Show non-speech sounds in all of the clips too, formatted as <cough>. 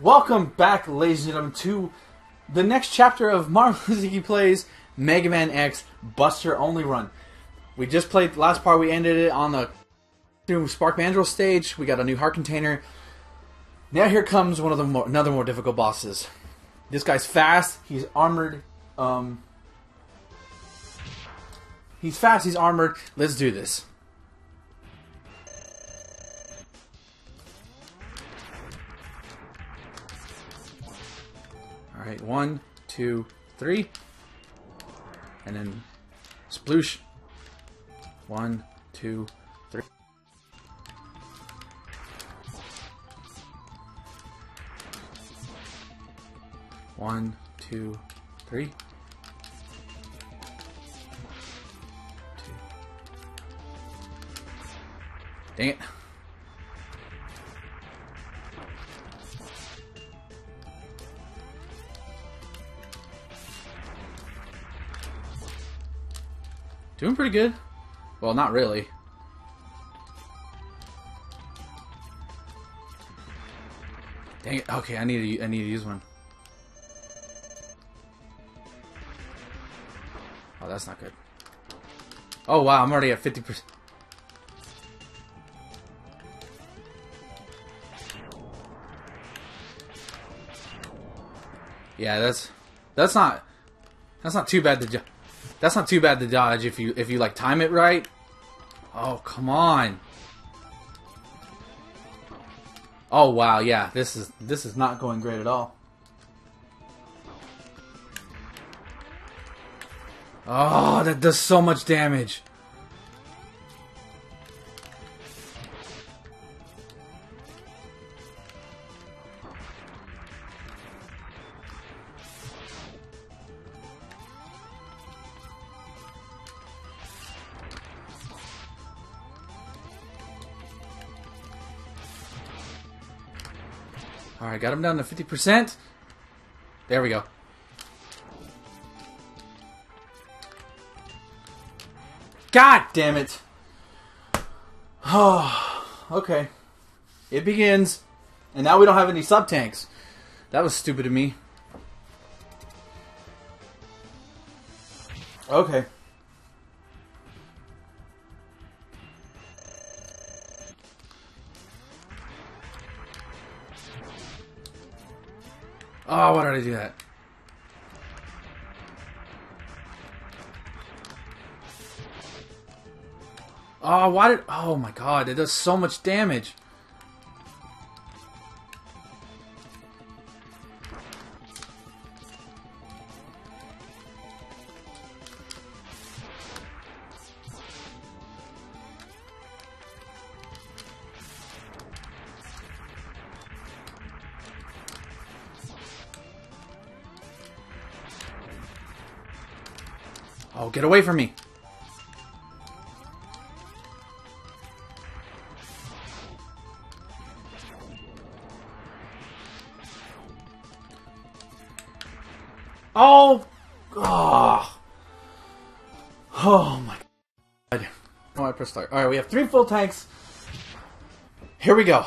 Welcome back, ladies and gentlemen, to the next chapter of <laughs> Marvelous Iggy Plays Mega Man X Buster Only Run. We just played the last part. We ended it on the through Spark Mandrill stage. We got a new heart container. Now here comes one of the more, another more difficult bosses. This guy's fast. He's armored. Um, he's fast. He's armored. Let's do this. Right, one, two, three, and then sploosh. One, two, three. One, two, three. Two. Dang it. Doing pretty good. Well, not really. Dang it. Okay, I need to I need to use one. Oh, that's not good. Oh wow, I'm already at 50%. Yeah, that's that's not that's not too bad to do. That's not too bad to dodge if you if you like time it right. Oh come on. Oh wow, yeah, this is this is not going great at all. Oh, that does so much damage. Got him down to 50%. There we go. God damn it. Oh, <sighs> okay. It begins. And now we don't have any sub tanks. That was stupid of me. Okay. Oh, why did I do that? Oh, why did... Oh my god, it does so much damage. Oh, get away from me. Oh, oh, oh my god! Oh, I pressed start. All right, we have three full tanks. Here we go.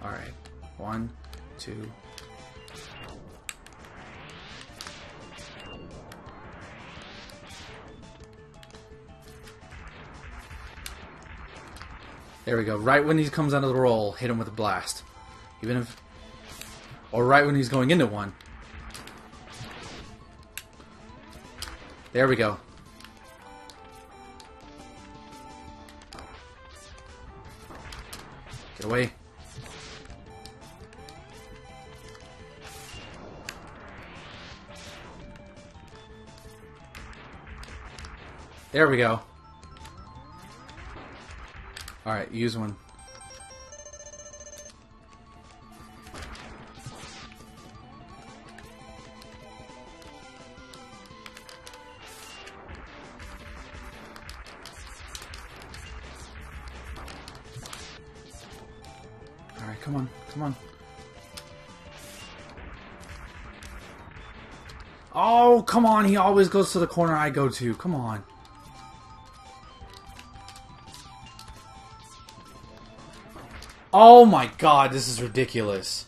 All right, one, two. There we go. Right when he comes out of the roll, hit him with a blast. Even if... Or right when he's going into one. There we go. Get away. There we go. Alright, use one. Alright, come on, come on. Oh, come on, he always goes to the corner I go to. Come on. Oh my god, this is ridiculous.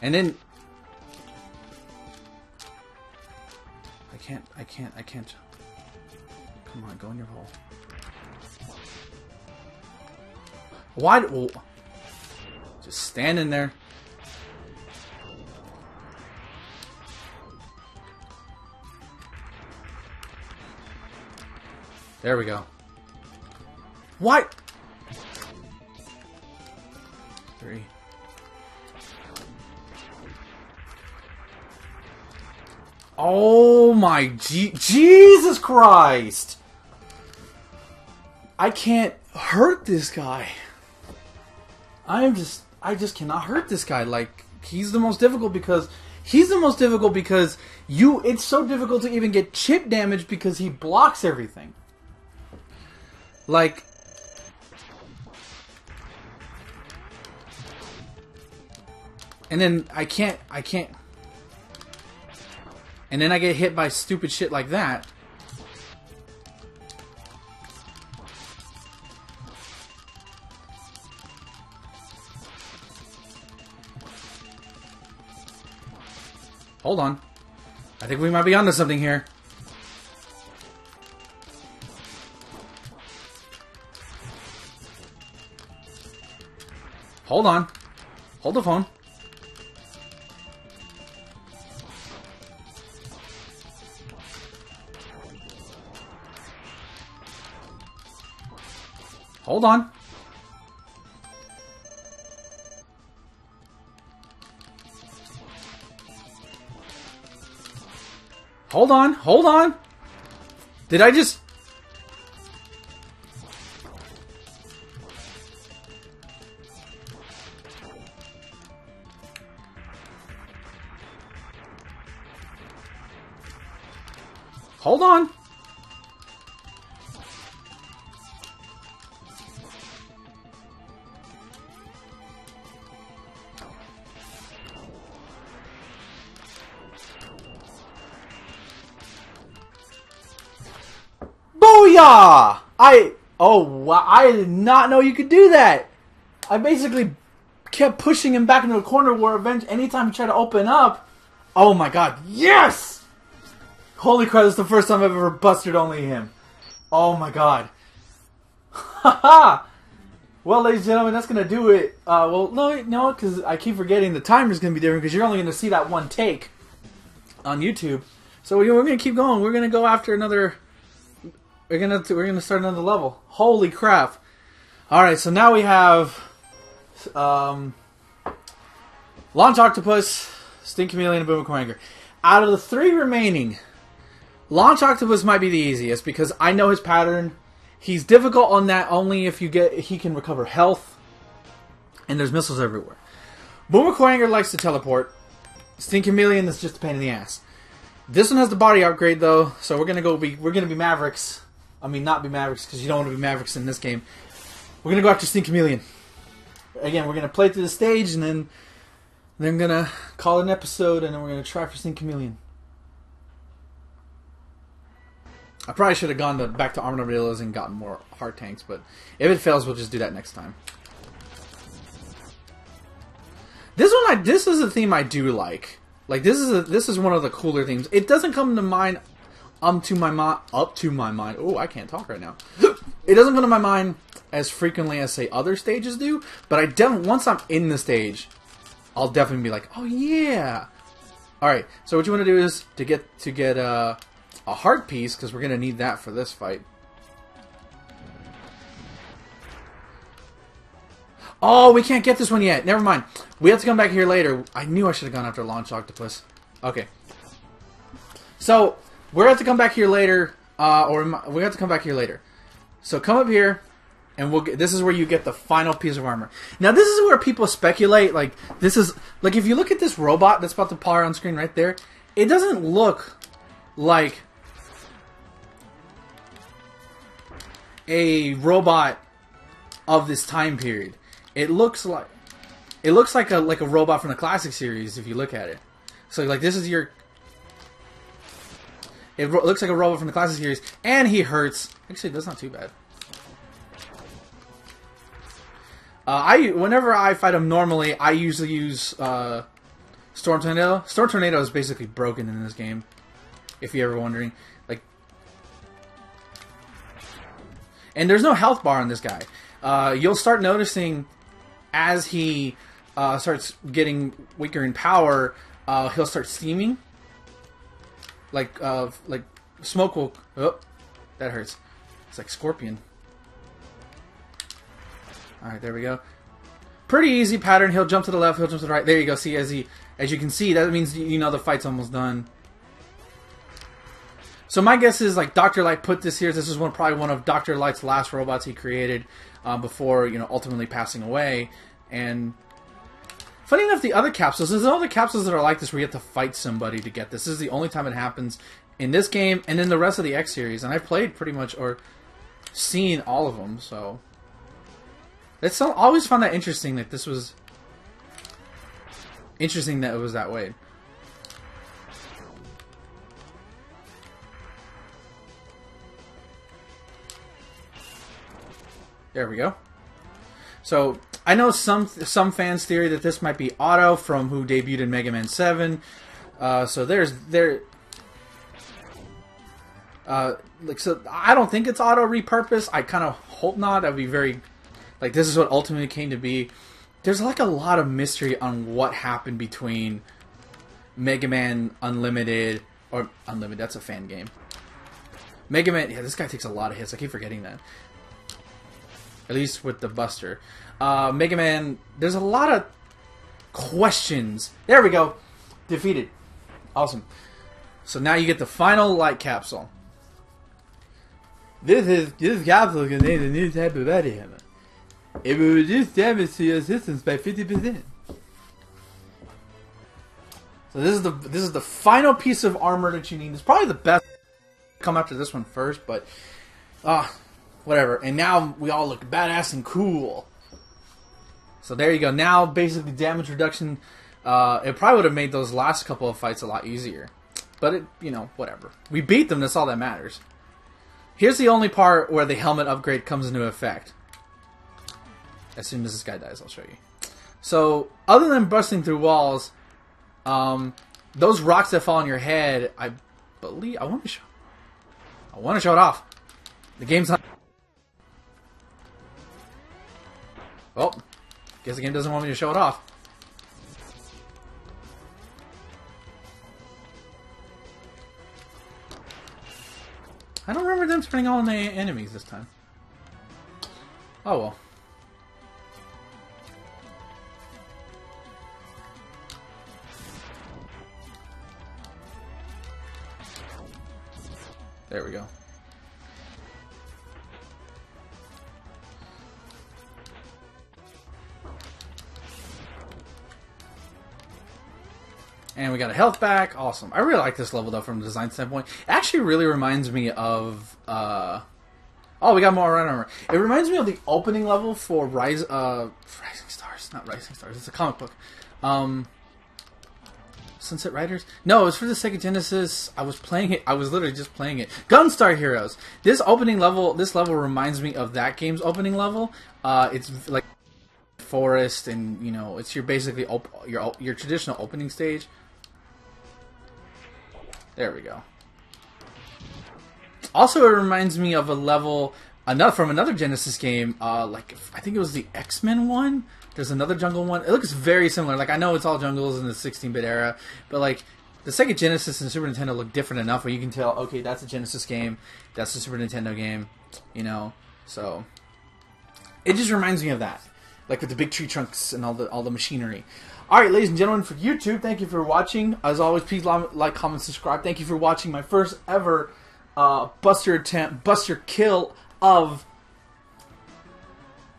And then I can't I can't I can't Come on, go in your hole. Why do, oh, just standing there. There we go. What? Three. Oh my G Jesus Christ! I can't hurt this guy. I am just I just cannot hurt this guy. Like he's the most difficult because he's the most difficult because you it's so difficult to even get chip damage because he blocks everything. Like And then I can't I can't And then I get hit by stupid shit like that. Hold on. I think we might be onto something here. Hold on. Hold the phone. Hold on. Hold on, hold on. Did I just... Booyah! I oh wow! I did not know you could do that. I basically kept pushing him back into a corner where eventually, anytime he tried to open up, oh my god, yes! Holy crap! This is the first time I've ever busted only him. Oh my god. <laughs> Haha. well, ladies and gentlemen, that's gonna do it. Uh, well, no, no, because I keep forgetting the timer's gonna be different because you're only gonna see that one take on YouTube. So we're gonna keep going. We're gonna go after another we're gonna we're gonna start another level. Holy crap! All right, so now we have um, Launch Octopus, Sting Chameleon, and Boomerang. Out of the three remaining, Launch Octopus might be the easiest because I know his pattern. He's difficult on that only if you get he can recover health, and there's missiles everywhere. Boomerang likes to teleport. Sting Chameleon is just a pain in the ass. This one has the body upgrade though, so we're gonna go be we're gonna be Mavericks I mean, not be Mavericks because you don't want to be Mavericks in this game. We're gonna go after Sting Chameleon. Again, we're gonna play through the stage and then then I'm gonna call it an episode and then we're gonna try for Sting Chameleon. I probably should have gone to, back to Armadillos and gotten more heart tanks, but if it fails, we'll just do that next time. This one, I this is a theme I do like. Like this is a, this is one of the cooler themes. It doesn't come to mind um to my mind up to my mind. Oh, I can't talk right now. <gasps> it doesn't come to my mind as frequently as say other stages do, but I definitely once I'm in the stage, I'll definitely be like, oh yeah. All right. So what you want to do is to get to get uh, a heart piece because we're gonna need that for this fight. Oh, we can't get this one yet. Never mind. We have to come back here later. I knew I should have gone after Launch Octopus. Okay. So, we're going to have to come back here later, uh, or we have to come back here later. So come up here, and we'll get, this is where you get the final piece of armor. Now this is where people speculate. Like this is like if you look at this robot that's about to power on screen right there, it doesn't look like a robot of this time period. It looks like it looks like a like a robot from the classic series if you look at it. So like this is your it looks like a robot from the classic series, and he hurts. Actually, that's not too bad. Uh, I whenever I fight him normally, I usually use uh, Storm Tornado. Storm Tornado is basically broken in this game. If you're ever wondering, like, and there's no health bar on this guy. Uh, you'll start noticing as he uh, starts getting weaker in power, uh, he'll start steaming. Like, uh, like smoke will. Oh, that hurts. It's like scorpion. All right, there we go. Pretty easy pattern. He'll jump to the left. He'll jump to the right. There you go. See, as he, as you can see, that means you know the fight's almost done. So my guess is like Doctor Light put this here. This is one probably one of Doctor Light's last robots he created uh, before you know ultimately passing away. And funny enough, the other capsules, there's other capsules that are like this where you have to fight somebody to get this. This is the only time it happens in this game and in the rest of the X series. And I've played pretty much or seen all of them. So it's so, always found that interesting that this was interesting that it was that way. There we go. So I know some some fans theory that this might be Auto from who debuted in Mega Man Seven. Uh, so there's there. Uh, like so, I don't think it's Auto repurposed. I kind of hope not. That'd be very, like this is what ultimately came to be. There's like a lot of mystery on what happened between Mega Man Unlimited or Unlimited. That's a fan game. Mega Man. Yeah, this guy takes a lot of hits. I keep forgetting that at least with the Buster. Uh, Mega Man, there's a lot of questions. There we go. Defeated. Awesome. So now you get the final light capsule. This is this capsule contains a new type of body hammer. It will reduce damage to your systems by fifty percent. So this is the this is the final piece of armor that you need. It's probably the best. Come after this one first, but ah, uh, whatever. And now we all look badass and cool. So there you go. Now, basically, damage reduction. Uh, it probably would have made those last couple of fights a lot easier. But it, you know, whatever. We beat them. That's all that matters. Here's the only part where the helmet upgrade comes into effect. As soon as this guy dies, I'll show you. So, other than busting through walls, um, those rocks that fall on your head, I believe I want to show. I want to show it off. The game's not. Oh, guess the game doesn't want me to show it off. I don't remember them turning on the enemies this time. Oh well. There we go. And we got a health back. Awesome. I really like this level, though, from a design standpoint. It actually really reminds me of... Uh... Oh, we got more run armor. It reminds me of the opening level for Rise, uh, Rising Stars. Not Rising Stars. It's a comic book. Um, Sunset Riders? No, it was for the Sega Genesis. I was playing it. I was literally just playing it. Gunstar Heroes. This opening level, this level reminds me of that game's opening level. Uh, it's like forest, and you know, it's your basically your your traditional opening stage. There we go. Also, it reminds me of a level another from another Genesis game. Uh, like I think it was the X Men one. There's another jungle one. It looks very similar. Like I know it's all jungles in the 16-bit era, but like the Sega Genesis and Super Nintendo look different enough where you can tell, okay, that's a Genesis game, that's a Super Nintendo game, you know. So it just reminds me of that, like with the big tree trunks and all the all the machinery. All right, ladies and gentlemen, for YouTube, thank you for watching. As always, please like, comment, subscribe. Thank you for watching my first ever uh, Buster attempt, Buster kill of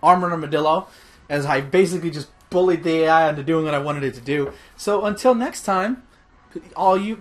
Armored Armadillo, as I basically just bullied the AI into doing what I wanted it to do. So until next time, all you